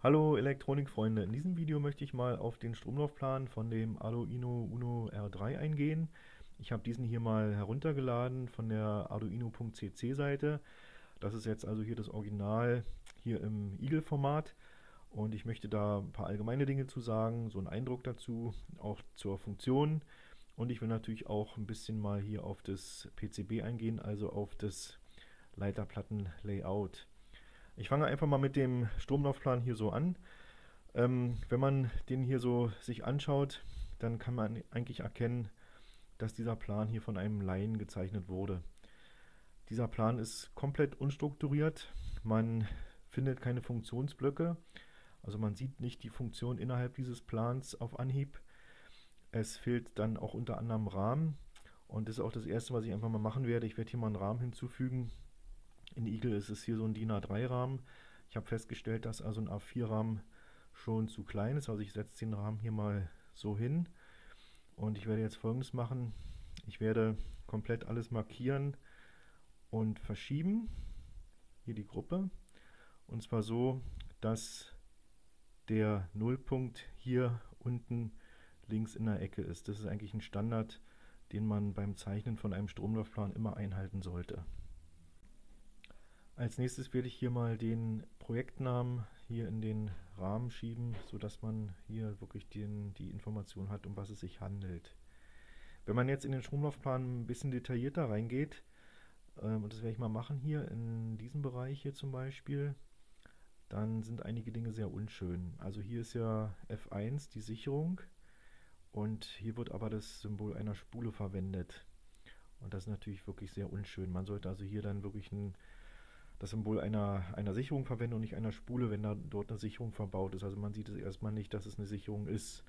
Hallo Elektronikfreunde, in diesem Video möchte ich mal auf den Stromlaufplan von dem Arduino Uno R3 eingehen. Ich habe diesen hier mal heruntergeladen von der arduino.cc Seite. Das ist jetzt also hier das Original hier im Eagle-Format und ich möchte da ein paar allgemeine Dinge zu sagen, so einen Eindruck dazu, auch zur Funktion und ich will natürlich auch ein bisschen mal hier auf das PCB eingehen, also auf das Leiterplatten-Layout. Ich fange einfach mal mit dem Stromlaufplan hier so an. Ähm, wenn man den hier so sich anschaut, dann kann man eigentlich erkennen, dass dieser Plan hier von einem Laien gezeichnet wurde. Dieser Plan ist komplett unstrukturiert. Man findet keine Funktionsblöcke. Also man sieht nicht die Funktion innerhalb dieses Plans auf Anhieb. Es fehlt dann auch unter anderem Rahmen. Und das ist auch das erste, was ich einfach mal machen werde. Ich werde hier mal einen Rahmen hinzufügen, in Eagle ist es hier so ein DIN A3-Rahmen. Ich habe festgestellt, dass also ein A4-Rahmen schon zu klein ist. Also ich setze den Rahmen hier mal so hin. Und ich werde jetzt folgendes machen. Ich werde komplett alles markieren und verschieben. Hier die Gruppe. Und zwar so, dass der Nullpunkt hier unten links in der Ecke ist. Das ist eigentlich ein Standard, den man beim Zeichnen von einem Stromlaufplan immer einhalten sollte. Als nächstes werde ich hier mal den Projektnamen hier in den Rahmen schieben, sodass man hier wirklich den, die Information hat, um was es sich handelt. Wenn man jetzt in den Stromlaufplan ein bisschen detaillierter reingeht, ähm, und das werde ich mal machen hier in diesem Bereich hier zum Beispiel, dann sind einige Dinge sehr unschön. Also hier ist ja F1 die Sicherung und hier wird aber das Symbol einer Spule verwendet. Und das ist natürlich wirklich sehr unschön. Man sollte also hier dann wirklich ein das Symbol einer, einer Sicherung verwende und nicht einer Spule, wenn da dort eine Sicherung verbaut ist. Also man sieht es erstmal nicht, dass es eine Sicherung ist.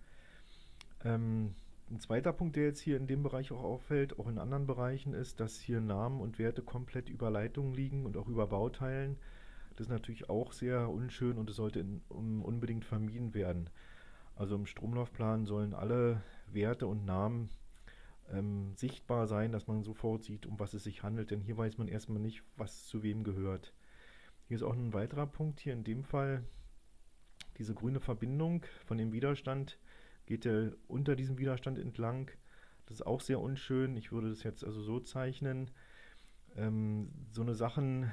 Ähm, ein zweiter Punkt, der jetzt hier in dem Bereich auch auffällt, auch in anderen Bereichen, ist, dass hier Namen und Werte komplett über Leitungen liegen und auch über Bauteilen. Das ist natürlich auch sehr unschön und es sollte in, um, unbedingt vermieden werden. Also im Stromlaufplan sollen alle Werte und Namen ähm, sichtbar sein, dass man sofort sieht, um was es sich handelt, denn hier weiß man erstmal nicht, was zu wem gehört. Hier ist auch ein weiterer Punkt, hier in dem Fall diese grüne Verbindung von dem Widerstand geht ja unter diesem Widerstand entlang. Das ist auch sehr unschön. Ich würde das jetzt also so zeichnen. Ähm, so eine Sachen,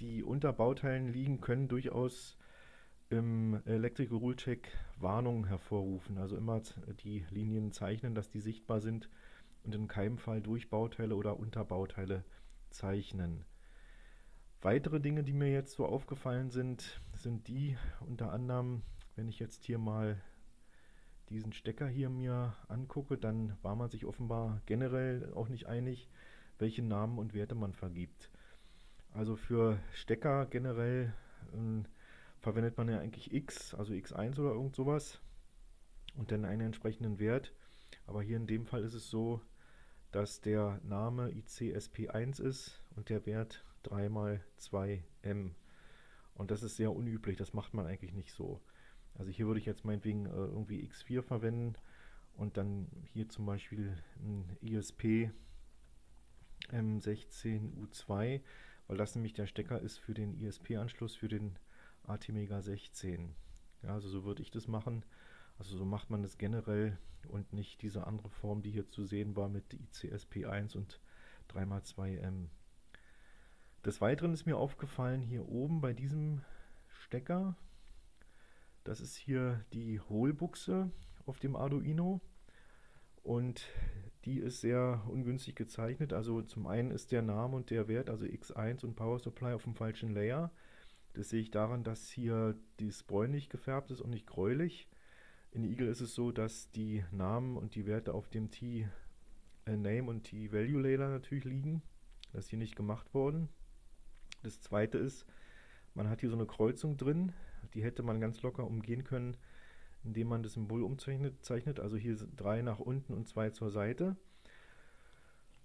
die unter Bauteilen liegen, können durchaus im Electrical Rule Check Warnungen hervorrufen. Also immer die Linien zeichnen, dass die sichtbar sind und in keinem Fall Durchbauteile oder Unterbauteile zeichnen. Weitere Dinge, die mir jetzt so aufgefallen sind, sind die unter anderem, wenn ich jetzt hier mal diesen Stecker hier mir angucke, dann war man sich offenbar generell auch nicht einig, welche Namen und Werte man vergibt. Also für Stecker generell äh, verwendet man ja eigentlich X, also X1 oder irgend sowas und dann einen entsprechenden Wert. Aber hier in dem Fall ist es so, dass der Name ICSP1 ist und der Wert 3 mal 2m. Und das ist sehr unüblich, das macht man eigentlich nicht so. Also hier würde ich jetzt meinetwegen äh, irgendwie x4 verwenden und dann hier zum Beispiel ein ISP M16U2, weil das nämlich der Stecker ist für den ISP-Anschluss für den ATmega 16. Ja, also so würde ich das machen. Also so macht man es generell und nicht diese andere Form, die hier zu sehen war mit ICSP1 und 3x2M. Des Weiteren ist mir aufgefallen, hier oben bei diesem Stecker, das ist hier die Hohlbuchse auf dem Arduino und die ist sehr ungünstig gezeichnet. Also zum einen ist der Name und der Wert, also X1 und Power Supply auf dem falschen Layer. Das sehe ich daran, dass hier dieses bräunlich gefärbt ist und nicht gräulich. In Eagle ist es so, dass die Namen und die Werte auf dem T-Name und T-Value-Layer natürlich liegen. Das ist hier nicht gemacht worden. Das zweite ist, man hat hier so eine Kreuzung drin, die hätte man ganz locker umgehen können, indem man das Symbol umzeichnet. Also hier drei nach unten und zwei zur Seite.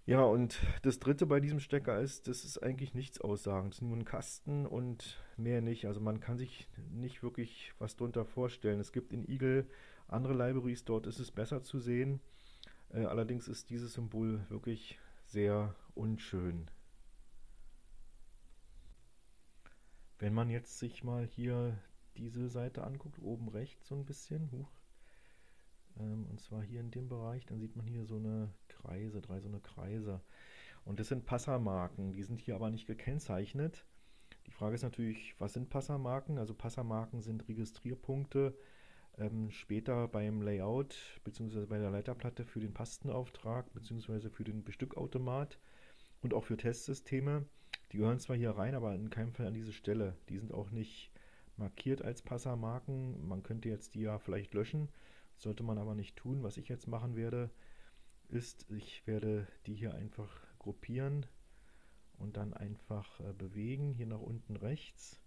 Ja, und das dritte bei diesem Stecker ist, das ist eigentlich nichts aussagen. Das ist nur ein Kasten und mehr nicht. Also man kann sich nicht wirklich was drunter vorstellen. Es gibt in Eagle andere Libraries, dort ist es besser zu sehen. Äh, allerdings ist dieses Symbol wirklich sehr unschön. Wenn man jetzt sich mal hier diese Seite anguckt, oben rechts so ein bisschen, huch, ähm, und zwar hier in dem Bereich, dann sieht man hier so eine Kreise, drei so eine Kreise. Und das sind Passermarken, die sind hier aber nicht gekennzeichnet. Die Frage ist natürlich, was sind Passermarken? Also Passermarken sind Registrierpunkte ähm, später beim Layout bzw. bei der Leiterplatte für den Pastenauftrag bzw. für den Bestückautomat und auch für Testsysteme. Die gehören zwar hier rein, aber in keinem Fall an diese Stelle. Die sind auch nicht markiert als Passermarken. Man könnte jetzt die ja vielleicht löschen, sollte man aber nicht tun. Was ich jetzt machen werde, ist, ich werde die hier einfach gruppieren und dann einfach äh, bewegen, hier nach unten rechts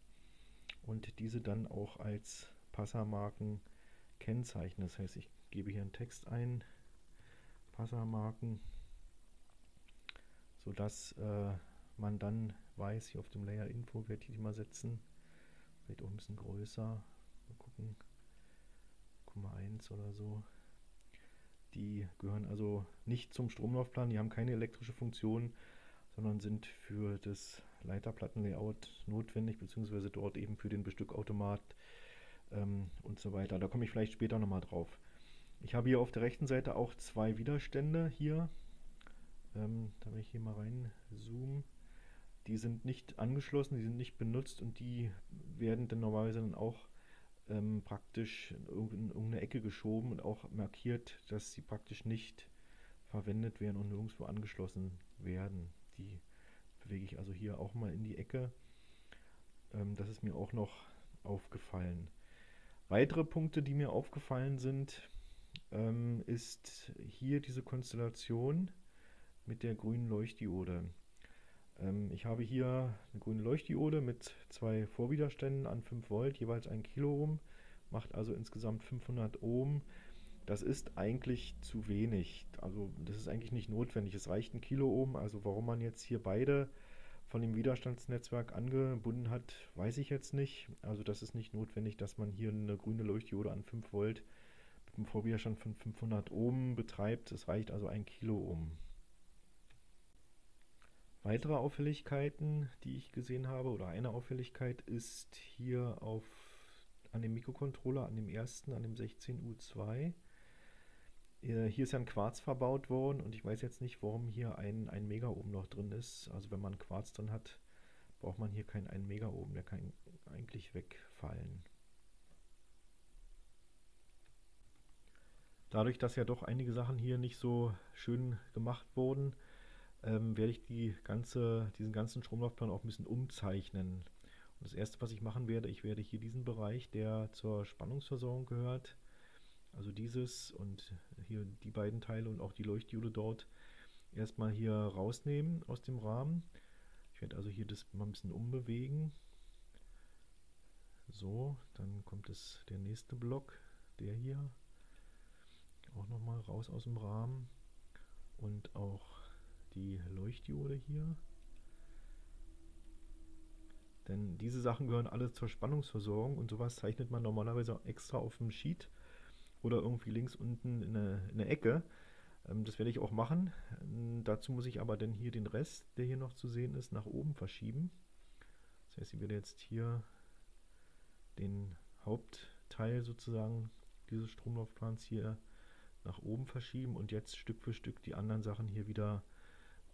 und diese dann auch als Passermarken kennzeichnen. Das heißt, ich gebe hier einen Text ein, Passermarken, sodass äh, man dann weiß, hier auf dem Layer Info werde ich die mal setzen. Vielleicht auch ein bisschen größer. Mal gucken. 0,1 oder so. Die gehören also nicht zum Stromlaufplan, die haben keine elektrische Funktion, sondern sind für das Leiterplattenlayout notwendig, beziehungsweise dort eben für den Bestückautomat ähm, und so weiter. Da komme ich vielleicht später nochmal drauf. Ich habe hier auf der rechten Seite auch zwei Widerstände hier. Ähm, da will ich hier mal rein zoomen. Die sind nicht angeschlossen, die sind nicht benutzt und die werden dann normalerweise dann auch ähm, praktisch in irgendeine Ecke geschoben und auch markiert, dass sie praktisch nicht verwendet werden und nirgendwo angeschlossen werden. Die bewege ich also hier auch mal in die Ecke. Ähm, das ist mir auch noch aufgefallen. Weitere Punkte, die mir aufgefallen sind, ähm, ist hier diese Konstellation mit der grünen Leuchtdiode. Ähm, ich habe hier eine grüne Leuchtdiode mit zwei Vorwiderständen an 5 Volt, jeweils 1 Kiloohm, macht also insgesamt 500 Ohm. Das ist eigentlich zu wenig. Also das ist eigentlich nicht notwendig. Es reicht ein Kiloohm. Also warum man jetzt hier beide von dem Widerstandsnetzwerk angebunden hat, weiß ich jetzt nicht. Also das ist nicht notwendig, dass man hier eine grüne Leuchtdiode an 5 Volt mit einem Vorwiderstand von 500 Ohm betreibt. Es reicht also ein Kiloohm. Weitere Auffälligkeiten, die ich gesehen habe, oder eine Auffälligkeit ist hier auf, an dem Mikrocontroller, an dem ersten, an dem 16U2. Äh, hier ist ja ein Quarz verbaut worden und ich weiß jetzt nicht, warum hier ein, ein Mega-Ohm noch drin ist. Also wenn man Quarz drin hat, braucht man hier keinen 1 Mega-Ohm, der kann eigentlich wegfallen. Dadurch, dass ja doch einige Sachen hier nicht so schön gemacht wurden, ähm, werde ich die ganze, diesen ganzen Stromlaufplan auch ein bisschen umzeichnen. Und das erste, was ich machen werde, ich werde hier diesen Bereich, der zur Spannungsversorgung gehört, also dieses und hier die beiden Teile und auch die Leuchtdiode dort, erstmal hier rausnehmen aus dem Rahmen. Ich werde also hier das mal ein bisschen umbewegen. So, dann kommt es der nächste Block, der hier, auch nochmal raus aus dem Rahmen und auch die Leuchtdiode hier. Denn diese Sachen gehören alle zur Spannungsversorgung und sowas zeichnet man normalerweise extra auf dem Sheet oder irgendwie links unten in der, in der Ecke. Ähm, das werde ich auch machen. Ähm, dazu muss ich aber dann hier den Rest, der hier noch zu sehen ist, nach oben verschieben. Das heißt, ich werde jetzt hier den Hauptteil sozusagen dieses Stromlaufplans hier nach oben verschieben und jetzt Stück für Stück die anderen Sachen hier wieder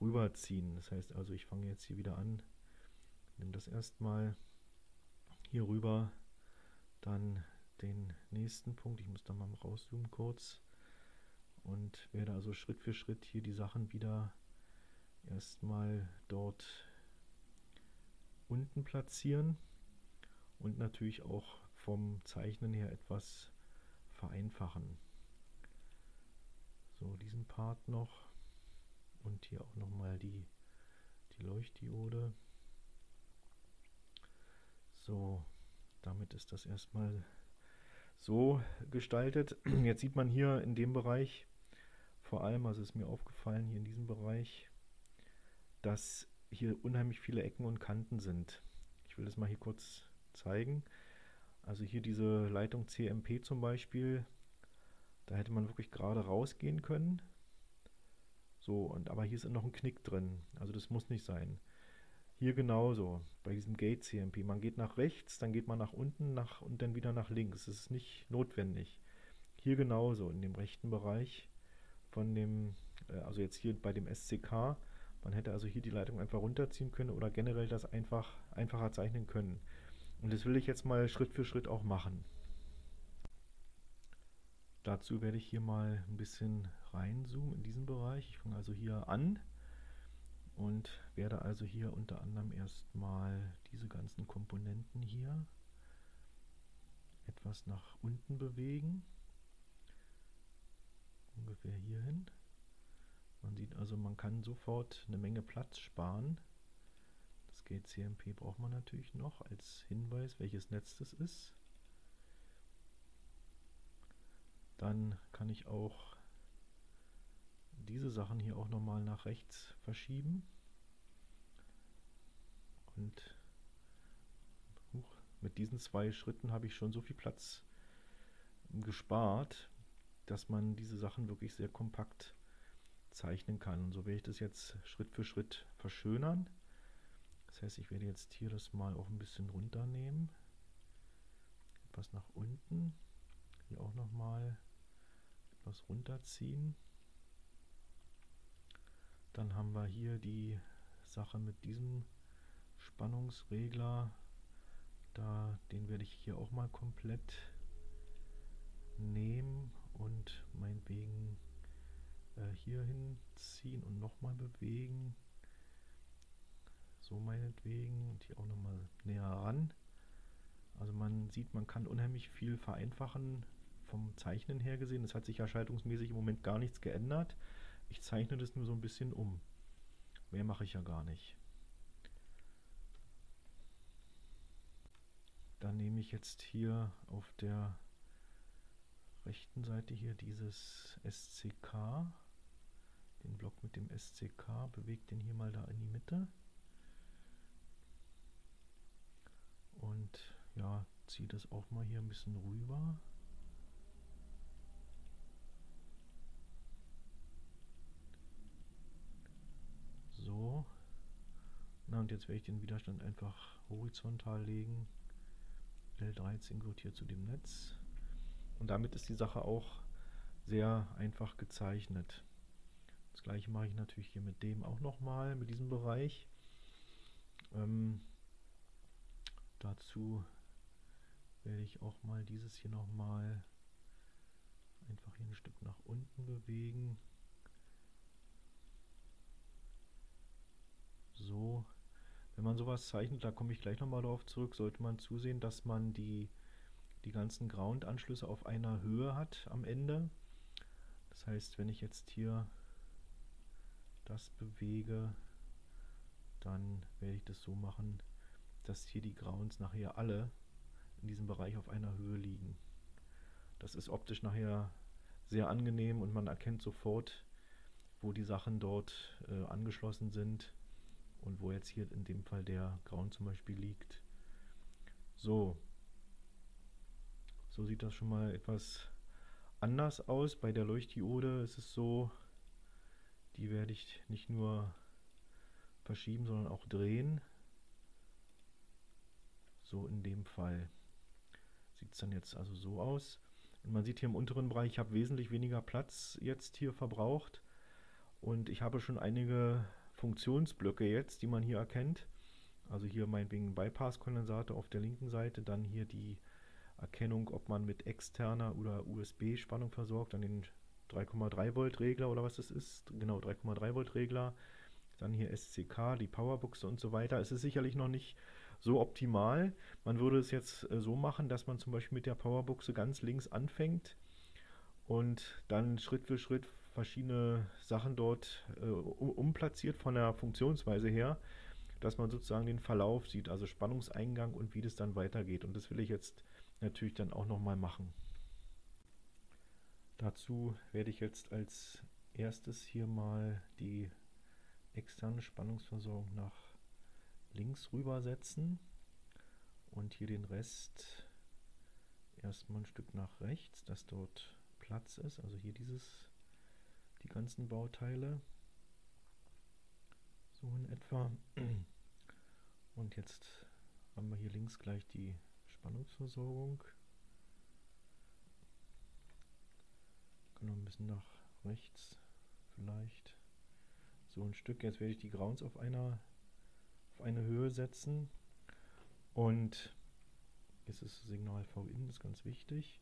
rüberziehen. Das heißt also, ich fange jetzt hier wieder an, nehme das erstmal hier rüber, dann den nächsten Punkt, ich muss da mal rauszoomen kurz und werde also Schritt für Schritt hier die Sachen wieder erstmal dort unten platzieren und natürlich auch vom Zeichnen her etwas vereinfachen. So, diesen Part noch. Und hier auch nochmal die, die Leuchtdiode. So, damit ist das erstmal so gestaltet. Jetzt sieht man hier in dem Bereich, vor allem, also ist mir aufgefallen hier in diesem Bereich, dass hier unheimlich viele Ecken und Kanten sind. Ich will das mal hier kurz zeigen. Also hier diese Leitung CMP zum Beispiel, da hätte man wirklich gerade rausgehen können. So, und aber hier ist noch ein Knick drin. Also das muss nicht sein. Hier genauso, bei diesem Gate CMP. Man geht nach rechts, dann geht man nach unten nach, und dann wieder nach links. Das ist nicht notwendig. Hier genauso, in dem rechten Bereich von dem, äh, also jetzt hier bei dem SCK, man hätte also hier die Leitung einfach runterziehen können oder generell das einfach einfacher zeichnen können. Und das will ich jetzt mal Schritt für Schritt auch machen. Dazu werde ich hier mal ein bisschen reinzoomen in diesen Bereich. Ich fange also hier an und werde also hier unter anderem erstmal diese ganzen Komponenten hier etwas nach unten bewegen. Ungefähr hierhin. Man sieht also, man kann sofort eine Menge Platz sparen. Das Gate CMP braucht man natürlich noch als Hinweis, welches Netz das ist. Dann kann ich auch diese Sachen hier auch nochmal nach rechts verschieben. Und huch, mit diesen zwei Schritten habe ich schon so viel Platz gespart, dass man diese Sachen wirklich sehr kompakt zeichnen kann. Und so werde ich das jetzt Schritt für Schritt verschönern. Das heißt, ich werde jetzt hier das mal auch ein bisschen runternehmen. Etwas nach unten. Hier auch nochmal etwas runterziehen. Dann haben wir hier die Sache mit diesem Spannungsregler. Da, den werde ich hier auch mal komplett nehmen und meinetwegen äh, hier hinziehen und nochmal bewegen. So meinetwegen und hier auch nochmal näher ran. Also man sieht, man kann unheimlich viel vereinfachen vom Zeichnen her gesehen. Es hat sich ja schaltungsmäßig im Moment gar nichts geändert. Ich zeichne das nur so ein bisschen um. Mehr mache ich ja gar nicht. Dann nehme ich jetzt hier auf der rechten Seite hier dieses SCK, den Block mit dem SCK, bewege den hier mal da in die Mitte. Und ja, ziehe das auch mal hier ein bisschen rüber. So. Na und jetzt werde ich den Widerstand einfach horizontal legen. L13 gehört hier zu dem Netz. Und damit ist die Sache auch sehr einfach gezeichnet. Das gleiche mache ich natürlich hier mit dem auch nochmal, mit diesem Bereich. Ähm, dazu werde ich auch mal dieses hier nochmal einfach hier ein Stück nach unten bewegen. So, wenn man sowas zeichnet, da komme ich gleich nochmal darauf zurück, sollte man zusehen, dass man die, die ganzen Ground-Anschlüsse auf einer Höhe hat am Ende. Das heißt, wenn ich jetzt hier das bewege, dann werde ich das so machen, dass hier die Grounds nachher alle in diesem Bereich auf einer Höhe liegen. Das ist optisch nachher sehr angenehm und man erkennt sofort, wo die Sachen dort äh, angeschlossen sind und wo jetzt hier in dem Fall der Grauen zum Beispiel liegt. So, so sieht das schon mal etwas anders aus. Bei der Leuchtdiode ist es so, die werde ich nicht nur verschieben, sondern auch drehen. So in dem Fall sieht es dann jetzt also so aus. Und man sieht hier im unteren Bereich, ich habe wesentlich weniger Platz jetzt hier verbraucht. Und ich habe schon einige Funktionsblöcke jetzt, die man hier erkennt. Also hier meinetwegen Bypass-Kondensator auf der linken Seite, dann hier die Erkennung, ob man mit externer oder USB-Spannung versorgt, dann den 3,3 Volt Regler oder was das ist, genau 3,3 Volt Regler, dann hier SCK, die Powerbuchse und so weiter. Es ist sicherlich noch nicht so optimal. Man würde es jetzt äh, so machen, dass man zum Beispiel mit der Powerbuchse ganz links anfängt und dann Schritt für Schritt verschiedene Sachen dort äh, umplatziert von der Funktionsweise her, dass man sozusagen den Verlauf sieht, also Spannungseingang und wie das dann weitergeht. Und das will ich jetzt natürlich dann auch nochmal machen. Dazu werde ich jetzt als erstes hier mal die externe Spannungsversorgung nach links rüber setzen und hier den Rest erstmal ein Stück nach rechts, dass dort Platz ist. Also hier dieses die ganzen Bauteile. So in etwa. Und jetzt haben wir hier links gleich die Spannungsversorgung. Kann noch ein bisschen nach rechts vielleicht. So ein Stück. Jetzt werde ich die Grounds auf einer auf eine Höhe setzen. Und ist das Signal V-In, ist ganz wichtig.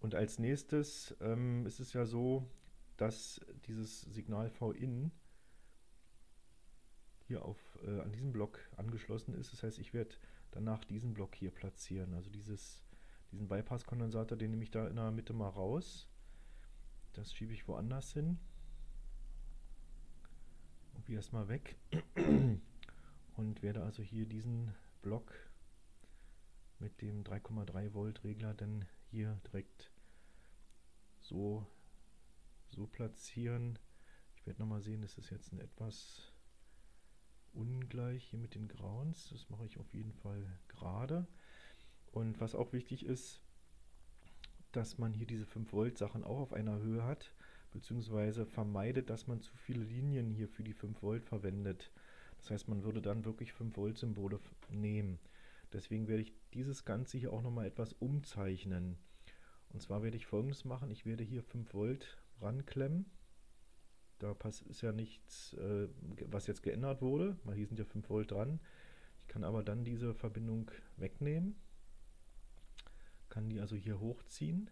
Und als nächstes ähm, ist es ja so, dass dieses Signal V-In hier auf, äh, an diesem Block angeschlossen ist. Das heißt, ich werde danach diesen Block hier platzieren. Also dieses, diesen Bypass-Kondensator, den nehme ich da in der Mitte mal raus. Das schiebe ich woanders hin. Und wie erstmal weg. Und werde also hier diesen Block mit dem 3,3 Volt Regler dann hier direkt so, so platzieren. Ich werde nochmal sehen, das ist jetzt ein etwas ungleich hier mit den Grauens. Das mache ich auf jeden Fall gerade. Und was auch wichtig ist, dass man hier diese 5 Volt Sachen auch auf einer Höhe hat, beziehungsweise vermeidet, dass man zu viele Linien hier für die 5 Volt verwendet. Das heißt, man würde dann wirklich 5 Volt Symbole nehmen. Deswegen werde ich dieses Ganze hier auch nochmal etwas umzeichnen. Und zwar werde ich folgendes machen. Ich werde hier 5 Volt ranklemmen. Da ist ja nichts, äh, was jetzt geändert wurde, weil hier sind ja 5 Volt dran. Ich kann aber dann diese Verbindung wegnehmen, kann die also hier hochziehen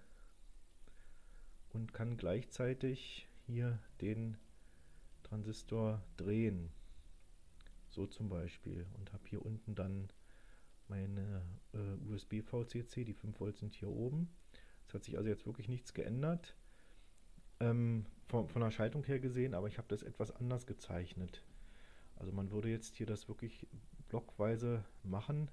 und kann gleichzeitig hier den Transistor drehen. So zum Beispiel. Und habe hier unten dann meine äh, USB-VCC, die 5 Volt sind hier oben. Es hat sich also jetzt wirklich nichts geändert ähm, von, von der Schaltung her gesehen, aber ich habe das etwas anders gezeichnet. Also man würde jetzt hier das wirklich blockweise machen,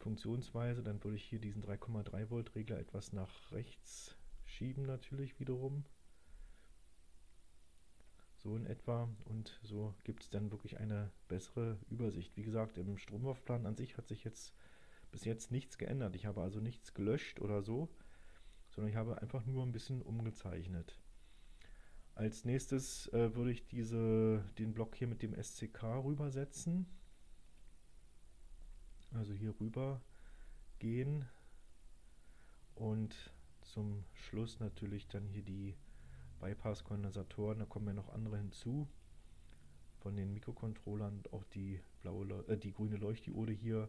funktionsweise, dann würde ich hier diesen 3,3 Volt Regler etwas nach rechts schieben natürlich wiederum. So in etwa und so gibt es dann wirklich eine bessere Übersicht. Wie gesagt, im Stromaufplan an sich hat sich jetzt bis jetzt nichts geändert. Ich habe also nichts gelöscht oder so sondern ich habe einfach nur ein bisschen umgezeichnet. Als nächstes äh, würde ich diese, den Block hier mit dem SCK rübersetzen. Also hier rüber gehen und zum Schluss natürlich dann hier die Bypass-Kondensatoren, da kommen ja noch andere hinzu von den Mikrocontrollern auch die blaue, äh, die grüne Leuchtdiode hier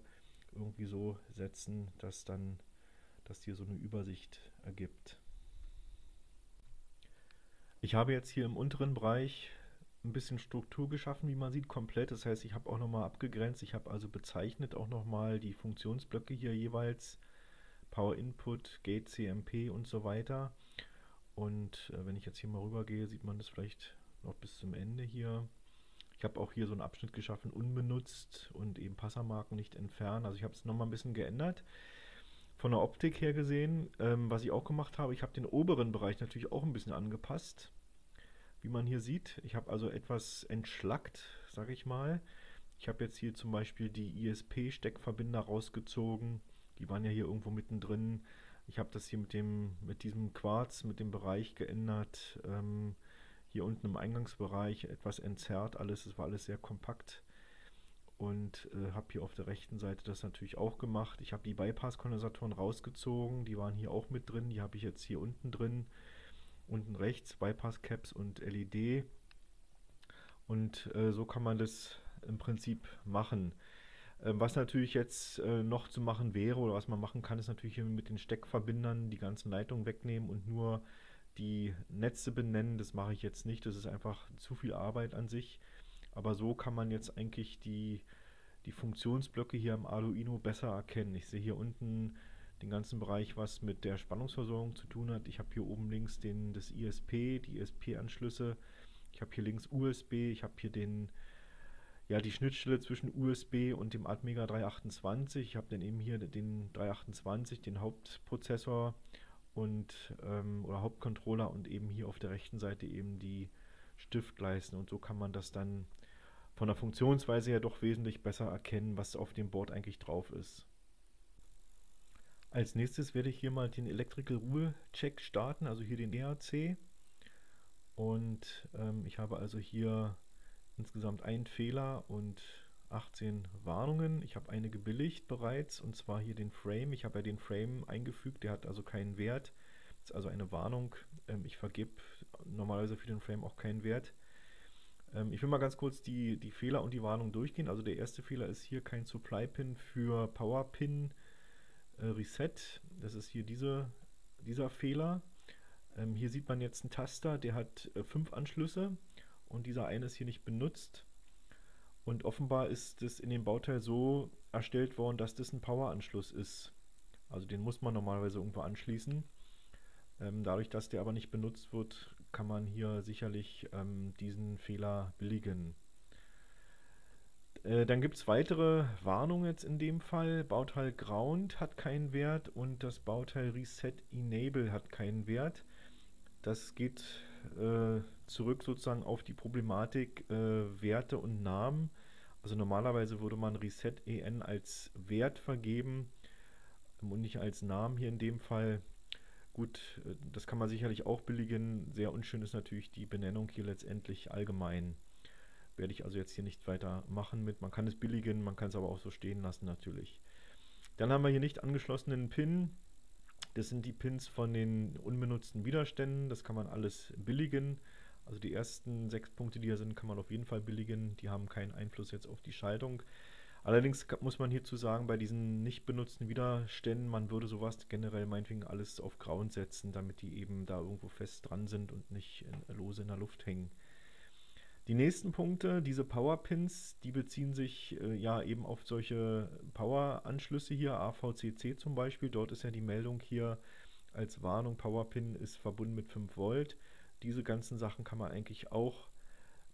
irgendwie so setzen, dass dann das hier so eine Übersicht ergibt. Ich habe jetzt hier im unteren Bereich ein bisschen Struktur geschaffen, wie man sieht, komplett. Das heißt, ich habe auch nochmal abgegrenzt. Ich habe also bezeichnet auch nochmal die Funktionsblöcke hier jeweils. Power Input, Gate CMP und so weiter. Und äh, wenn ich jetzt hier mal rüber gehe, sieht man das vielleicht noch bis zum Ende hier. Ich habe auch hier so einen Abschnitt geschaffen, unbenutzt und eben Passermarken nicht entfernen. Also ich habe es nochmal ein bisschen geändert von der Optik her gesehen, ähm, was ich auch gemacht habe, ich habe den oberen Bereich natürlich auch ein bisschen angepasst. Wie man hier sieht, ich habe also etwas entschlackt, sage ich mal. Ich habe jetzt hier zum Beispiel die ISP-Steckverbinder rausgezogen. Die waren ja hier irgendwo mittendrin. Ich habe das hier mit dem mit diesem Quarz, mit dem Bereich geändert. Ähm, hier unten im Eingangsbereich etwas entzerrt. Alles, es war alles sehr kompakt und äh, habe hier auf der rechten Seite das natürlich auch gemacht. Ich habe die Bypass-Kondensatoren rausgezogen, die waren hier auch mit drin, die habe ich jetzt hier unten drin, unten rechts, Bypass-Caps und LED und äh, so kann man das im Prinzip machen. Ähm, was natürlich jetzt äh, noch zu machen wäre oder was man machen kann, ist natürlich mit den Steckverbindern die ganzen Leitungen wegnehmen und nur die Netze benennen. Das mache ich jetzt nicht, das ist einfach zu viel Arbeit an sich. Aber so kann man jetzt eigentlich die, die Funktionsblöcke hier am Arduino besser erkennen. Ich sehe hier unten den ganzen Bereich, was mit der Spannungsversorgung zu tun hat. Ich habe hier oben links den, das ISP, die ISP-Anschlüsse. Ich habe hier links USB, ich habe hier den, ja, die Schnittstelle zwischen USB und dem Atmega 328. Ich habe dann eben hier den 328, den Hauptprozessor und ähm, oder Hauptcontroller und eben hier auf der rechten Seite eben die Stiftleisten und so kann man das dann von der Funktionsweise her doch wesentlich besser erkennen, was auf dem Board eigentlich drauf ist. Als nächstes werde ich hier mal den Electrical Rule Check starten, also hier den ERC. Und ähm, ich habe also hier insgesamt einen Fehler und 18 Warnungen. Ich habe eine gebilligt bereits und zwar hier den Frame. Ich habe ja den Frame eingefügt, der hat also keinen Wert. Das ist also eine Warnung. Ähm, ich vergebe normalerweise für den Frame auch keinen Wert. Ähm, ich will mal ganz kurz die, die Fehler und die Warnung durchgehen. Also der erste Fehler ist hier kein Supply-Pin für Power-Pin äh, Reset. Das ist hier diese, dieser Fehler. Ähm, hier sieht man jetzt einen Taster, der hat äh, fünf Anschlüsse und dieser eine ist hier nicht benutzt. Und offenbar ist es in dem Bauteil so erstellt worden, dass das ein Power-Anschluss ist. Also den muss man normalerweise irgendwo anschließen. Ähm, dadurch, dass der aber nicht benutzt wird, kann man hier sicherlich ähm, diesen Fehler billigen. Äh, dann gibt es weitere Warnungen jetzt in dem Fall. Bauteil Ground hat keinen Wert und das Bauteil Reset Enable hat keinen Wert. Das geht äh, zurück sozusagen auf die Problematik äh, Werte und Namen. Also normalerweise würde man Reset EN als Wert vergeben und nicht als Namen hier in dem Fall. Gut, äh, das kann man sicherlich auch billigen. Sehr unschön ist natürlich die Benennung hier letztendlich allgemein. Werde ich also jetzt hier nicht weiter machen mit. Man kann es billigen, man kann es aber auch so stehen lassen natürlich. Dann haben wir hier nicht angeschlossenen Pin. Das sind die Pins von den unbenutzten Widerständen. Das kann man alles billigen. Also die ersten sechs Punkte, die hier sind, kann man auf jeden Fall billigen. Die haben keinen Einfluss jetzt auf die Schaltung. Allerdings muss man hierzu sagen, bei diesen nicht benutzten Widerständen, man würde sowas generell meinetwegen alles auf Ground setzen, damit die eben da irgendwo fest dran sind und nicht in, lose in der Luft hängen. Die nächsten Punkte, diese Powerpins, die beziehen sich äh, ja eben auf solche Power-Anschlüsse hier, AVCC zum Beispiel. Dort ist ja die Meldung hier als Warnung, Powerpin ist verbunden mit 5 Volt. Diese ganzen Sachen kann man eigentlich auch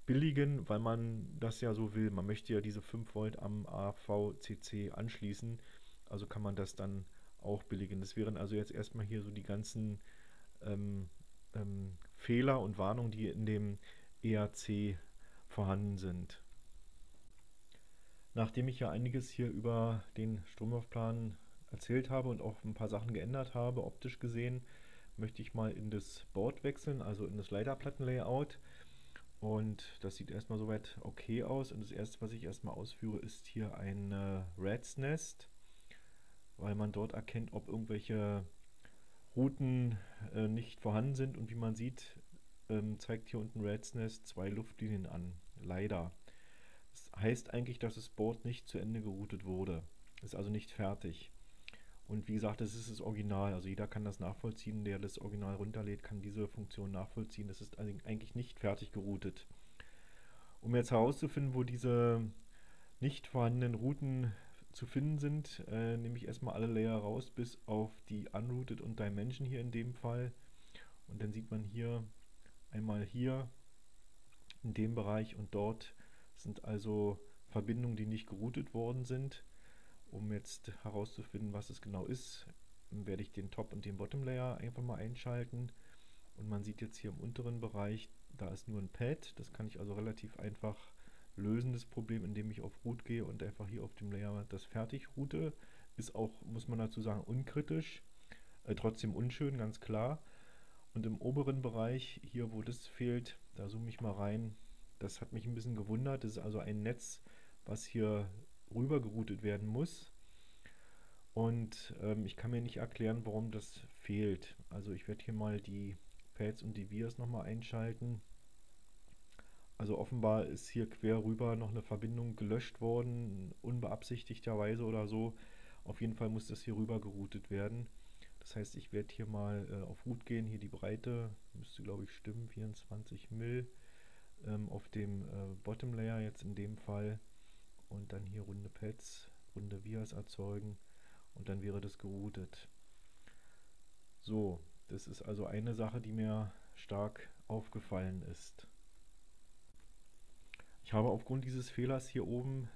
billigen, weil man das ja so will. Man möchte ja diese 5 Volt am AVCC anschließen, also kann man das dann auch billigen. Das wären also jetzt erstmal hier so die ganzen ähm, ähm, Fehler und Warnungen, die in dem ERC vorhanden sind. Nachdem ich ja einiges hier über den Stromaufplan erzählt habe und auch ein paar Sachen geändert habe, optisch gesehen, möchte ich mal in das Board wechseln, also in das Leiterplattenlayout. Und das sieht erstmal soweit okay aus. Und das erste, was ich erstmal ausführe, ist hier ein äh, Rats Nest, weil man dort erkennt, ob irgendwelche Routen äh, nicht vorhanden sind. Und wie man sieht, ähm, zeigt hier unten Rats Nest zwei Luftlinien an. Leider. Das heißt eigentlich, dass das Board nicht zu Ende geroutet wurde. Ist also nicht fertig. Und wie gesagt, das ist das Original. Also jeder kann das nachvollziehen, der das Original runterlädt, kann diese Funktion nachvollziehen. Das ist eigentlich nicht fertig geroutet. Um jetzt herauszufinden, wo diese nicht vorhandenen Routen zu finden sind, äh, nehme ich erstmal alle Layer raus, bis auf die Unrouted und Dimension hier in dem Fall. Und dann sieht man hier einmal hier in dem Bereich und dort sind also Verbindungen, die nicht geroutet worden sind. Um jetzt herauszufinden, was es genau ist, werde ich den Top- und den Bottom-Layer einfach mal einschalten. Und man sieht jetzt hier im unteren Bereich, da ist nur ein Pad. Das kann ich also relativ einfach lösen, das Problem, indem ich auf Root gehe und einfach hier auf dem Layer das fertig route. Ist auch, muss man dazu sagen, unkritisch, äh, trotzdem unschön, ganz klar. Und im oberen Bereich, hier wo das fehlt, da zoome ich mal rein, das hat mich ein bisschen gewundert. Das ist also ein Netz, was hier rüber geroutet werden muss. Und ähm, ich kann mir nicht erklären, warum das fehlt. Also ich werde hier mal die Pads und die Vias nochmal einschalten. Also offenbar ist hier quer rüber noch eine Verbindung gelöscht worden, unbeabsichtigterweise oder so. Auf jeden Fall muss das hier rüber geroutet werden. Das heißt, ich werde hier mal äh, auf Root gehen, hier die Breite, müsste glaube ich stimmen, 24 Mill ähm, auf dem äh, Bottom Layer jetzt in dem Fall und dann hier runde Pads, runde Vias erzeugen und dann wäre das geroutet. So, das ist also eine Sache, die mir stark aufgefallen ist. Ich habe aufgrund dieses Fehlers hier oben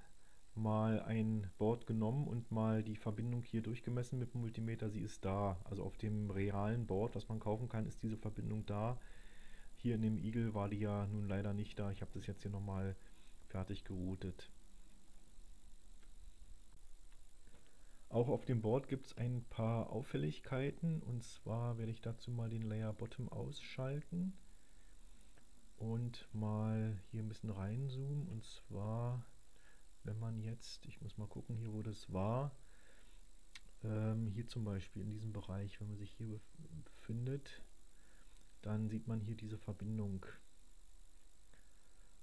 mal ein Board genommen und mal die Verbindung hier durchgemessen mit dem Multimeter. Sie ist da. Also auf dem realen Board, was man kaufen kann, ist diese Verbindung da. Hier in dem Eagle war die ja nun leider nicht da. Ich habe das jetzt hier nochmal fertig geroutet. Auch auf dem Board gibt es ein paar Auffälligkeiten und zwar werde ich dazu mal den Layer Bottom ausschalten und mal hier ein bisschen reinzoomen und zwar wenn man jetzt, ich muss mal gucken hier, wo das war, ähm, hier zum Beispiel in diesem Bereich, wenn man sich hier befindet, dann sieht man hier diese Verbindung.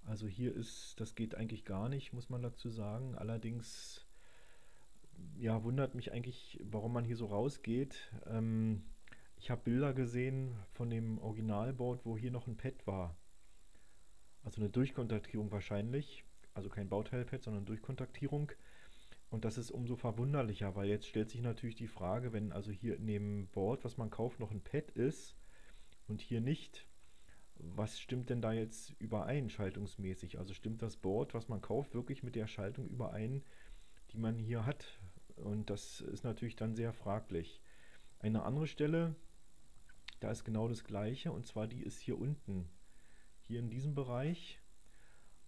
Also hier ist, das geht eigentlich gar nicht, muss man dazu sagen. Allerdings, ja, wundert mich eigentlich, warum man hier so rausgeht. Ähm, ich habe Bilder gesehen von dem Originalboard, wo hier noch ein Pad war. Also eine Durchkontaktierung wahrscheinlich. Also kein Bauteilpad, sondern Durchkontaktierung. Und das ist umso verwunderlicher, weil jetzt stellt sich natürlich die Frage, wenn also hier dem Board, was man kauft, noch ein Pad ist und hier nicht, was stimmt denn da jetzt überein schaltungsmäßig? Also stimmt das Board, was man kauft, wirklich mit der Schaltung überein, die man hier hat? Und das ist natürlich dann sehr fraglich. Eine andere Stelle, da ist genau das gleiche und zwar die ist hier unten. Hier in diesem Bereich.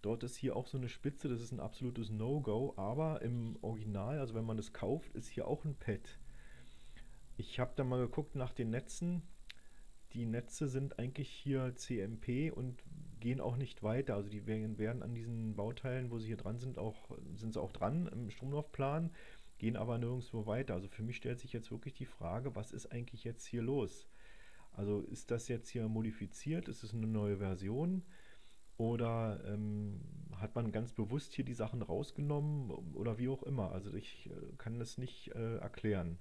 Dort ist hier auch so eine Spitze, das ist ein absolutes No-Go, aber im Original, also wenn man das kauft, ist hier auch ein Pad. Ich habe da mal geguckt nach den Netzen. Die Netze sind eigentlich hier CMP und gehen auch nicht weiter. Also die werden, werden an diesen Bauteilen, wo sie hier dran sind, auch sind sie auch dran im Stromlaufplan, gehen aber nirgendwo weiter. Also für mich stellt sich jetzt wirklich die Frage, was ist eigentlich jetzt hier los? Also ist das jetzt hier modifiziert? Ist es eine neue Version? Oder ähm, hat man ganz bewusst hier die Sachen rausgenommen oder wie auch immer? Also ich äh, kann das nicht äh, erklären.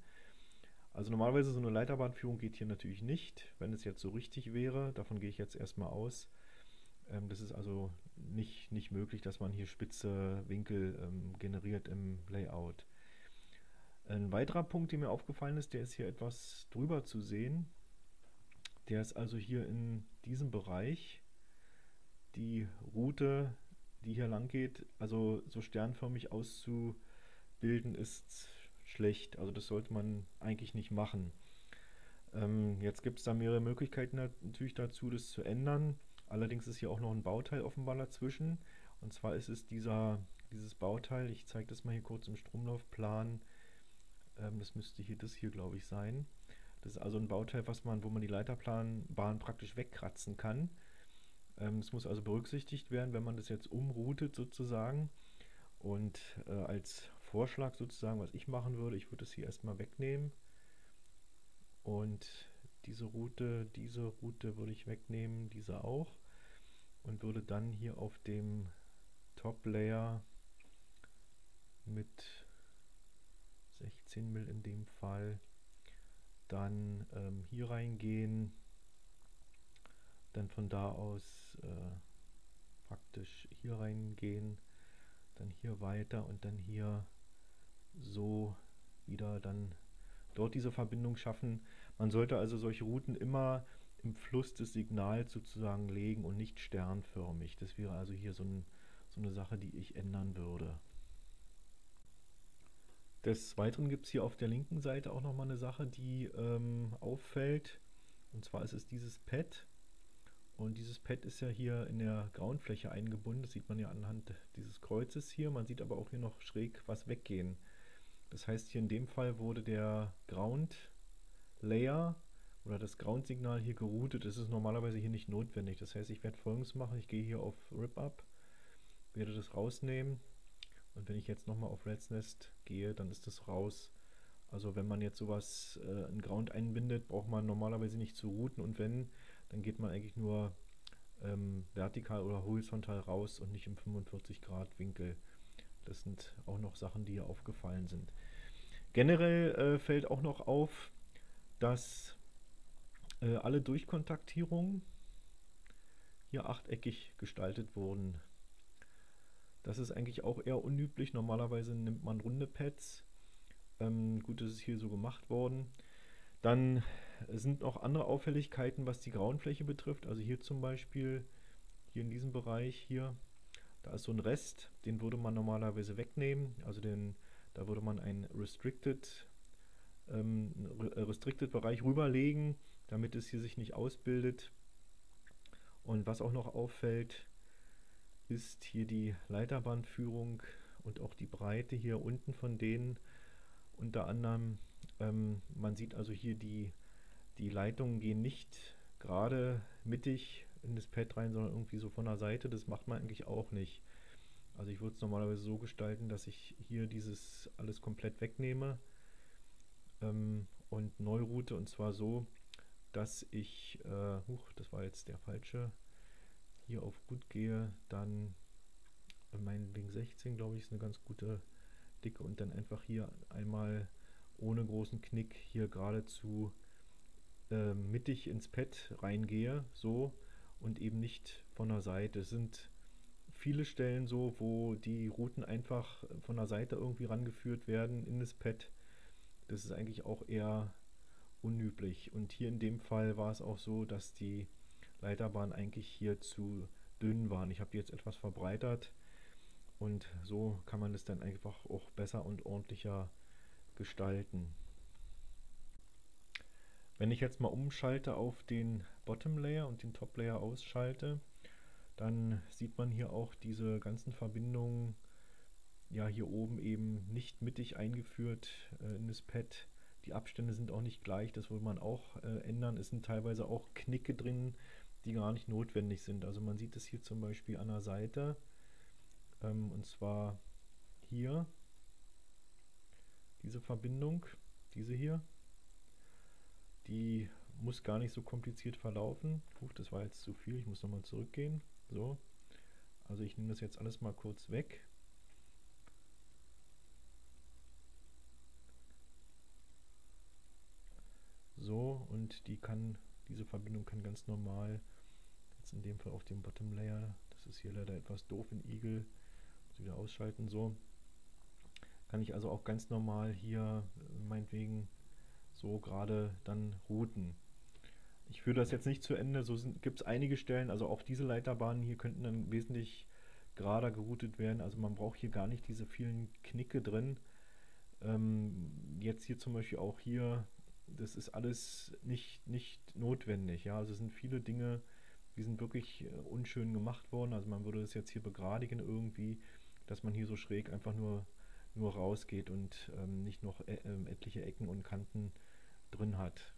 Also normalerweise so eine Leiterbahnführung geht hier natürlich nicht, wenn es jetzt so richtig wäre. Davon gehe ich jetzt erstmal aus. Ähm, das ist also nicht, nicht möglich, dass man hier spitze Winkel ähm, generiert im Layout. Ein weiterer Punkt, der mir aufgefallen ist, der ist hier etwas drüber zu sehen. Der ist also hier in diesem Bereich. Die Route, die hier lang geht, also so sternförmig auszubilden, ist schlecht. Also das sollte man eigentlich nicht machen. Ähm, jetzt gibt es da mehrere Möglichkeiten natürlich dazu, das zu ändern. Allerdings ist hier auch noch ein Bauteil offenbar dazwischen. Und zwar ist es dieser, dieses Bauteil, ich zeige das mal hier kurz im Stromlaufplan. Ähm, das müsste hier das hier, glaube ich, sein. Das ist also ein Bauteil, was man, wo man die Leiterplanbahn praktisch wegkratzen kann. Ähm, es muss also berücksichtigt werden, wenn man das jetzt umroutet sozusagen. Und äh, als Vorschlag sozusagen, was ich machen würde, ich würde es hier erstmal wegnehmen. Und diese Route, diese Route würde ich wegnehmen, diese auch. Und würde dann hier auf dem Top Layer mit 16 mm in dem Fall dann ähm, hier reingehen, dann von da aus äh, praktisch hier reingehen, dann hier weiter und dann hier so wieder dann dort diese Verbindung schaffen. Man sollte also solche Routen immer im Fluss des Signals sozusagen legen und nicht sternförmig. Das wäre also hier so, ein, so eine Sache, die ich ändern würde. Des Weiteren gibt es hier auf der linken Seite auch nochmal eine Sache, die ähm, auffällt. Und zwar ist es dieses Pad. Und dieses Pad ist ja hier in der Groundfläche eingebunden. Das sieht man ja anhand dieses Kreuzes hier. Man sieht aber auch hier noch schräg was weggehen. Das heißt, hier in dem Fall wurde der Ground Layer oder das Ground-Signal hier geroutet. Das ist normalerweise hier nicht notwendig. Das heißt, ich werde folgendes machen. Ich gehe hier auf Rip Up, werde das rausnehmen und wenn ich jetzt nochmal auf Red's Nest gehe, dann ist das raus. Also wenn man jetzt sowas äh, in Ground einbindet, braucht man normalerweise nicht zu routen und wenn, dann geht man eigentlich nur ähm, vertikal oder horizontal raus und nicht im 45 Grad Winkel. Das sind auch noch Sachen, die hier aufgefallen sind. Generell äh, fällt auch noch auf, dass äh, alle Durchkontaktierungen hier achteckig gestaltet wurden. Das ist eigentlich auch eher unüblich. Normalerweise nimmt man runde Pads. Ähm, gut, das ist hier so gemacht worden. Dann sind noch andere Auffälligkeiten, was die Grauenfläche betrifft. Also hier zum Beispiel, hier in diesem Bereich hier, da ist so ein Rest, den würde man normalerweise wegnehmen. Also den, da würde man einen Restricted, ähm, Restricted Bereich rüberlegen, damit es hier sich nicht ausbildet. Und was auch noch auffällt, ist hier die Leiterbandführung und auch die Breite hier unten von denen. Unter anderem, ähm, man sieht also hier die, die Leitungen gehen nicht gerade mittig in das Pad rein, sondern irgendwie so von der Seite. Das macht man eigentlich auch nicht. Also ich würde es normalerweise so gestalten, dass ich hier dieses alles komplett wegnehme ähm, und neu route und zwar so, dass ich, äh, huch, das war jetzt der falsche, hier auf gut gehe, dann meinetwegen 16, glaube ich, ist eine ganz gute Dicke und dann einfach hier einmal ohne großen Knick hier geradezu äh, mittig ins Pad reingehe, so und eben nicht von der Seite. Es sind viele Stellen so, wo die Routen einfach von der Seite irgendwie rangeführt werden in das Pad. Das ist eigentlich auch eher unüblich. Und hier in dem Fall war es auch so, dass die Leiterbahnen eigentlich hier zu dünn waren. Ich habe die jetzt etwas verbreitert und so kann man es dann einfach auch besser und ordentlicher gestalten. Wenn ich jetzt mal umschalte auf den Bottom Layer und den Top Layer ausschalte, dann sieht man hier auch diese ganzen Verbindungen ja hier oben eben nicht mittig eingeführt äh, in das Pad. Die Abstände sind auch nicht gleich, das will man auch äh, ändern. Es sind teilweise auch Knicke drin, die gar nicht notwendig sind. Also man sieht es hier zum Beispiel an der Seite ähm, und zwar hier diese Verbindung, diese hier, die muss gar nicht so kompliziert verlaufen. Puh, das war jetzt zu viel, ich muss nochmal zurückgehen. So, also ich nehme das jetzt alles mal kurz weg. So, und die kann, diese Verbindung kann ganz normal, jetzt in dem Fall auf dem Bottom Layer, das ist hier leider etwas doof in Eagle, muss wieder ausschalten, so, kann ich also auch ganz normal hier meinetwegen so gerade dann routen. Ich führe das jetzt nicht zu Ende, so gibt es einige Stellen, also auch diese Leiterbahnen hier könnten dann wesentlich gerader geroutet werden, also man braucht hier gar nicht diese vielen Knicke drin. Ähm, jetzt hier zum Beispiel auch hier, das ist alles nicht, nicht notwendig, ja, also es sind viele Dinge, die sind wirklich äh, unschön gemacht worden, also man würde das jetzt hier begradigen irgendwie, dass man hier so schräg einfach nur nur rausgeht und ähm, nicht noch äh, äh, etliche Ecken und Kanten drin hat.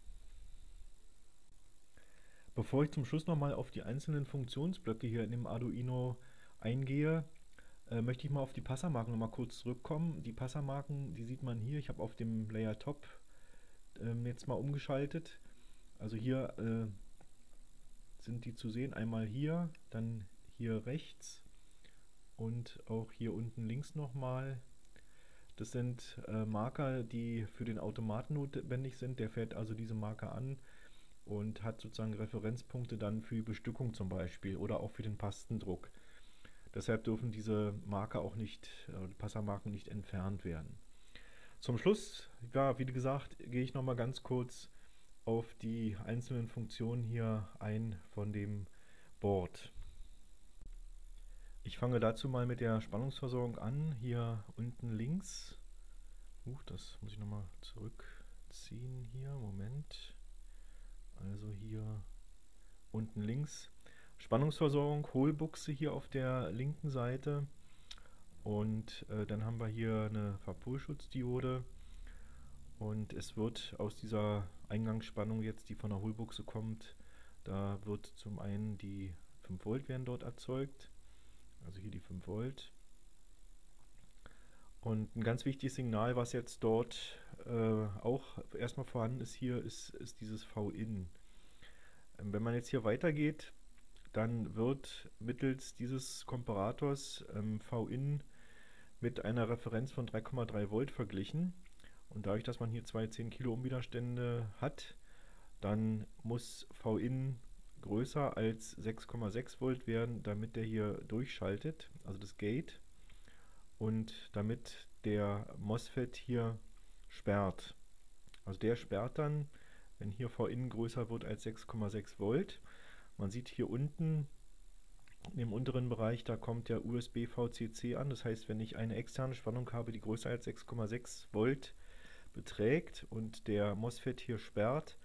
Bevor ich zum Schluss nochmal auf die einzelnen Funktionsblöcke hier in dem Arduino eingehe, äh, möchte ich mal auf die Passermarken nochmal kurz zurückkommen. Die Passermarken, die sieht man hier. Ich habe auf dem Layer Top ähm, jetzt mal umgeschaltet. Also hier äh, sind die zu sehen. Einmal hier, dann hier rechts und auch hier unten links nochmal. Das sind äh, Marker, die für den Automaten notwendig sind. Der fährt also diese Marker an und hat sozusagen Referenzpunkte dann für die Bestückung zum Beispiel oder auch für den Pastendruck. Deshalb dürfen diese Marker auch nicht, äh, Passermarken nicht entfernt werden. Zum Schluss, ja, wie gesagt, gehe ich nochmal ganz kurz auf die einzelnen Funktionen hier ein von dem Board. Ich fange dazu mal mit der Spannungsversorgung an. Hier unten links. Uh, das muss ich nochmal zurückziehen hier. Moment. Also hier unten links. Spannungsversorgung, Hohlbuchse hier auf der linken Seite. Und äh, dann haben wir hier eine Verpolschutzdiode. Und es wird aus dieser Eingangsspannung jetzt, die von der Hohlbuchse kommt, da wird zum einen die 5 Volt werden dort erzeugt also hier die 5 Volt. Und ein ganz wichtiges Signal, was jetzt dort äh, auch erstmal vorhanden ist hier, ist, ist dieses V-In. Ähm, wenn man jetzt hier weitergeht, dann wird mittels dieses Komparators ähm, V-In mit einer Referenz von 3,3 Volt verglichen. Und dadurch, dass man hier zwei 10 Kilo Umwiderstände hat, dann muss V-In größer als 6,6 Volt werden, damit der hier durchschaltet, also das Gate, und damit der MOSFET hier sperrt. Also der sperrt dann, wenn hier V in größer wird als 6,6 Volt. Man sieht hier unten im unteren Bereich, da kommt der USB VCC an. Das heißt, wenn ich eine externe Spannung habe, die größer als 6,6 Volt beträgt und der MOSFET hier sperrt,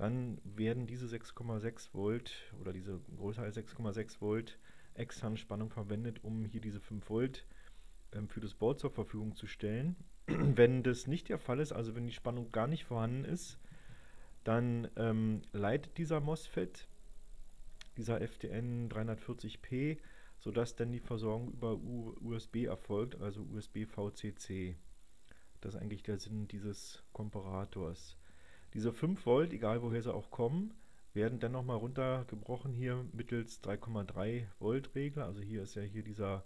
dann werden diese 6,6 Volt oder diese größer als 6,6 Volt externe Spannung verwendet, um hier diese 5 Volt ähm, für das Board zur Verfügung zu stellen. wenn das nicht der Fall ist, also wenn die Spannung gar nicht vorhanden ist, dann ähm, leitet dieser MOSFET, dieser FDN 340p, sodass dann die Versorgung über USB erfolgt, also USB VCC. Das ist eigentlich der Sinn dieses Komparators. Diese 5 Volt, egal woher sie auch kommen, werden dann nochmal runtergebrochen hier mittels 3,3 Volt Regler. Also hier ist ja hier dieser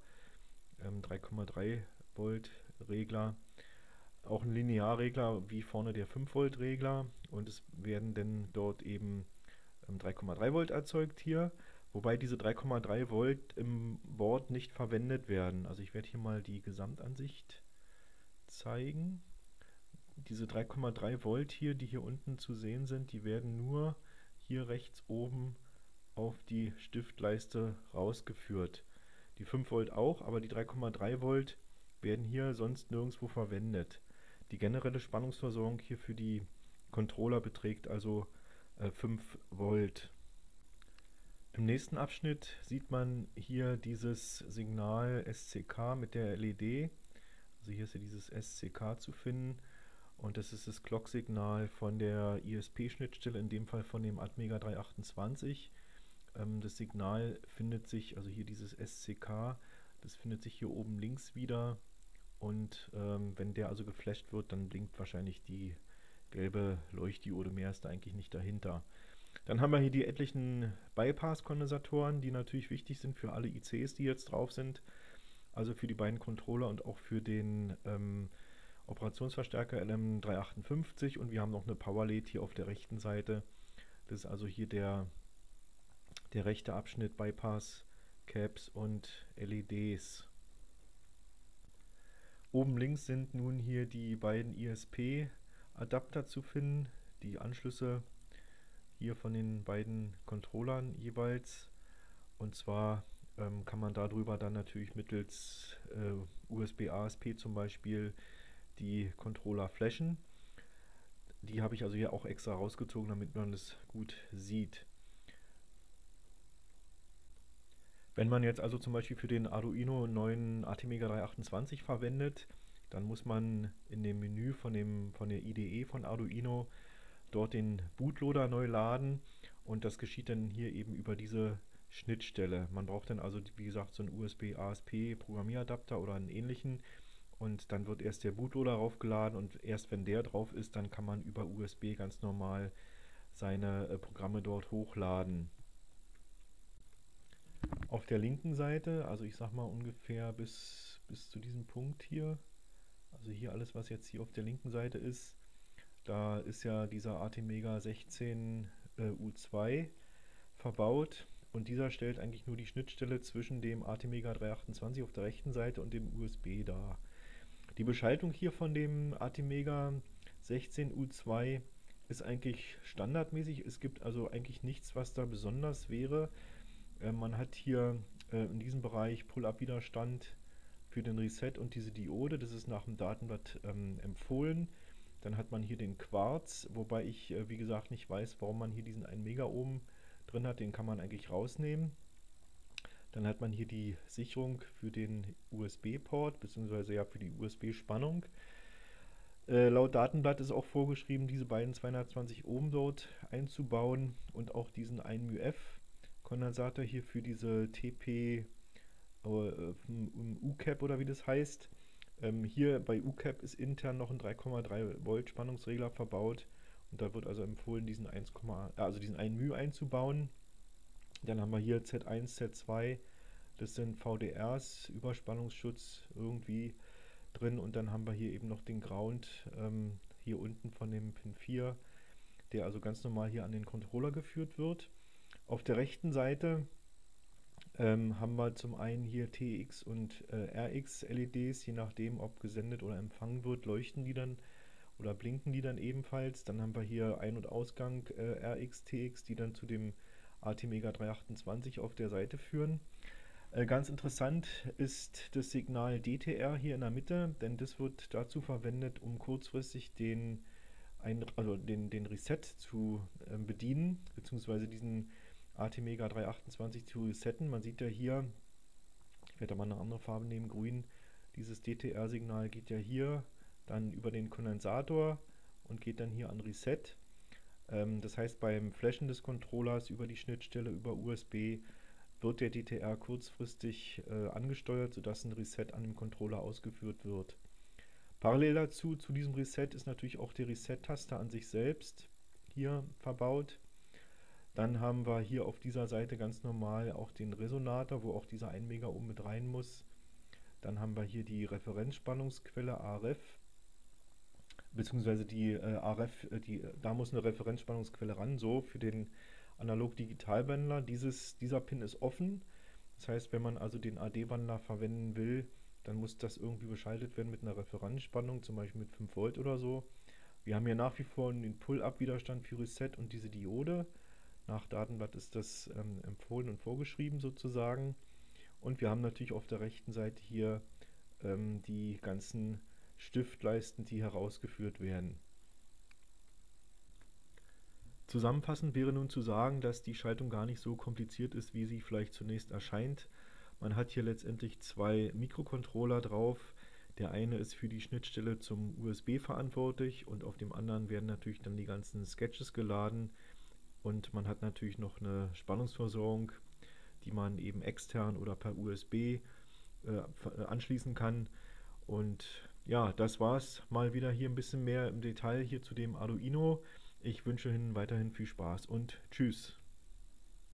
ähm, 3,3 Volt Regler. Auch ein Linearregler wie vorne der 5 Volt Regler und es werden dann dort eben ähm, 3,3 Volt erzeugt hier, wobei diese 3,3 Volt im Board nicht verwendet werden. Also ich werde hier mal die Gesamtansicht zeigen. Diese 3,3 Volt hier, die hier unten zu sehen sind, die werden nur hier rechts oben auf die Stiftleiste rausgeführt. Die 5 Volt auch, aber die 3,3 Volt werden hier sonst nirgendwo verwendet. Die generelle Spannungsversorgung hier für die Controller beträgt also äh, 5 Volt. Im nächsten Abschnitt sieht man hier dieses Signal SCK mit der LED. Also hier ist ja dieses SCK zu finden und das ist das Clock-Signal von der ISP-Schnittstelle, in dem Fall von dem Atmega 328. Ähm, das Signal findet sich, also hier dieses SCK, das findet sich hier oben links wieder und ähm, wenn der also geflasht wird, dann blinkt wahrscheinlich die gelbe Leuchtdiode, mehr ist da eigentlich nicht dahinter. Dann haben wir hier die etlichen Bypass-Kondensatoren, die natürlich wichtig sind für alle ICs, die jetzt drauf sind, also für die beiden Controller und auch für den ähm, Operationsverstärker LM358 und wir haben noch eine Power-LED hier auf der rechten Seite. Das ist also hier der, der rechte Abschnitt Bypass, Caps und LEDs. Oben links sind nun hier die beiden ISP-Adapter zu finden, die Anschlüsse hier von den beiden Controllern jeweils. Und zwar ähm, kann man darüber dann natürlich mittels äh, USB-ASP zum Beispiel die Controller flashen. Die habe ich also hier auch extra rausgezogen, damit man es gut sieht. Wenn man jetzt also zum Beispiel für den Arduino 9 ATmega 328 verwendet, dann muss man in dem Menü von, dem, von der IDE von Arduino dort den Bootloader neu laden und das geschieht dann hier eben über diese Schnittstelle. Man braucht dann also, wie gesagt, so einen USB-ASP-Programmieradapter oder einen ähnlichen und dann wird erst der Bootloader raufgeladen und erst wenn der drauf ist, dann kann man über USB ganz normal seine äh, Programme dort hochladen. Auf der linken Seite, also ich sag mal ungefähr bis, bis zu diesem Punkt hier, also hier alles, was jetzt hier auf der linken Seite ist, da ist ja dieser ATmega 16 äh, U2 verbaut und dieser stellt eigentlich nur die Schnittstelle zwischen dem ATmega 328 auf der rechten Seite und dem USB dar. Die Beschaltung hier von dem Artimega 16U2 ist eigentlich standardmäßig. Es gibt also eigentlich nichts, was da besonders wäre. Äh, man hat hier äh, in diesem Bereich Pull-Up-Widerstand für den Reset und diese Diode. Das ist nach dem Datenblatt ähm, empfohlen. Dann hat man hier den Quarz, wobei ich, äh, wie gesagt, nicht weiß, warum man hier diesen 1 Mega Ohm drin hat. Den kann man eigentlich rausnehmen. Dann hat man hier die Sicherung für den USB-Port, beziehungsweise ja für die USB-Spannung. Äh, laut Datenblatt ist auch vorgeschrieben, diese beiden 220 Ohm dort einzubauen und auch diesen 1 μF Kondensator hier für diese TP äh, UCAP oder wie das heißt. Ähm, hier bei UCAP ist intern noch ein 3,3 Volt Spannungsregler verbaut und da wird also empfohlen, diesen 1, also diesen 1 μ einzubauen. Dann haben wir hier Z1, Z2, das sind VDRs, Überspannungsschutz irgendwie drin und dann haben wir hier eben noch den Ground ähm, hier unten von dem Pin 4, der also ganz normal hier an den Controller geführt wird. Auf der rechten Seite ähm, haben wir zum einen hier TX und äh, RX LEDs, je nachdem ob gesendet oder empfangen wird, leuchten die dann oder blinken die dann ebenfalls. Dann haben wir hier Ein- und Ausgang äh, RX, TX, die dann zu dem ATmega 328 auf der Seite führen. Äh, ganz interessant ist das Signal DTR hier in der Mitte, denn das wird dazu verwendet, um kurzfristig den, ein, also den, den Reset zu äh, bedienen, beziehungsweise diesen ATmega 328 zu resetten. Man sieht ja hier, ich werde da mal eine andere Farbe nehmen, grün, dieses DTR-Signal geht ja hier dann über den Kondensator und geht dann hier an Reset. Ähm, das heißt, beim Flashen des Controllers über die Schnittstelle über USB wird der DTR kurzfristig äh, angesteuert, sodass ein Reset an dem Controller ausgeführt wird. Parallel dazu, zu diesem Reset ist natürlich auch die Reset-Taste an sich selbst hier verbaut. Dann haben wir hier auf dieser Seite ganz normal auch den Resonator, wo auch dieser 1 Megaohm mit rein muss. Dann haben wir hier die Referenzspannungsquelle AREF, beziehungsweise die äh, AREF, äh, die, da muss eine Referenzspannungsquelle ran, so für den Analog-Digital-Wandler. Dieser Pin ist offen, das heißt, wenn man also den AD-Wandler verwenden will, dann muss das irgendwie beschaltet werden mit einer Referenzspannung, zum Beispiel mit 5 Volt oder so. Wir haben hier nach wie vor den Pull-Up-Widerstand für Reset und diese Diode. Nach Datenblatt ist das ähm, empfohlen und vorgeschrieben sozusagen. Und wir haben natürlich auf der rechten Seite hier ähm, die ganzen Stiftleisten, die herausgeführt werden. Zusammenfassend wäre nun zu sagen, dass die Schaltung gar nicht so kompliziert ist, wie sie vielleicht zunächst erscheint. Man hat hier letztendlich zwei Mikrocontroller drauf. Der eine ist für die Schnittstelle zum USB verantwortlich und auf dem anderen werden natürlich dann die ganzen Sketches geladen. Und man hat natürlich noch eine Spannungsversorgung, die man eben extern oder per USB äh, anschließen kann. Und ja, das war es mal wieder hier ein bisschen mehr im Detail hier zu dem Arduino. Ich wünsche Ihnen weiterhin viel Spaß und tschüss.